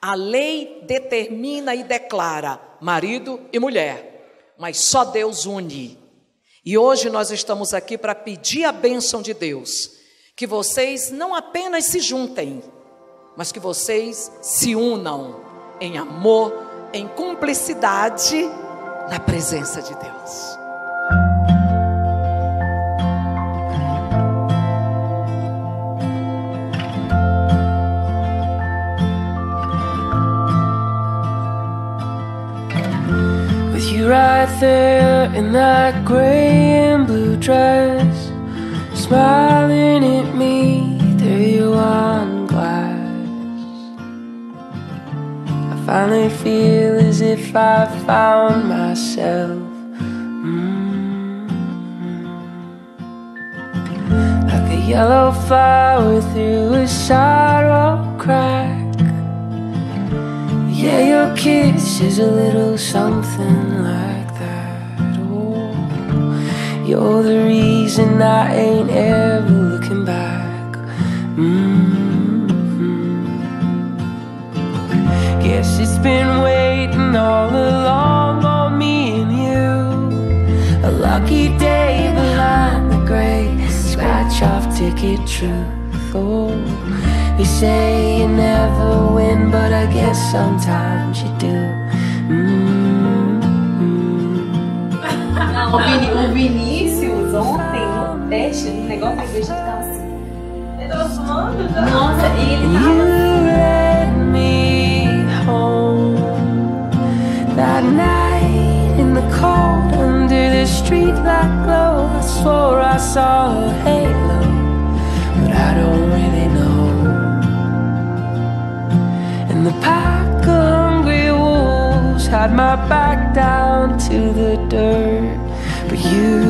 A lei determina e declara marido e mulher, mas só Deus une. E hoje nós estamos aqui para pedir a bênção de Deus, que vocês não apenas se juntem, mas que vocês se unam em amor, em cumplicidade na presença de Deus. There in that gray and blue dress, smiling at me through your wine glass. I finally feel as if I found myself. Mm-hmm. Like a yellow flower through a sidewalk crack. Yeah, your kiss is a little something like you're the reason I ain't ever looking back. Mm-hmm. Guess it's been waiting all along on me and you. A lucky day behind the gray scratch off ticket truth. Oh. You say you never win, but I guess sometimes you do. Mm -hmm. Não, teste, no negócio da igreja, ele tava assim. Ele tava fumando já? Nossa, e ele tava. You led me home that night in the cold under the streetlight glow. I swore I saw a halo, but I don't really know. And the pack of hungry wolves had my back down to the dirt. But you,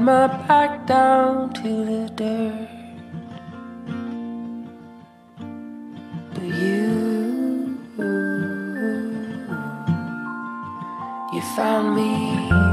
my back down to the dirt. But you, you found me.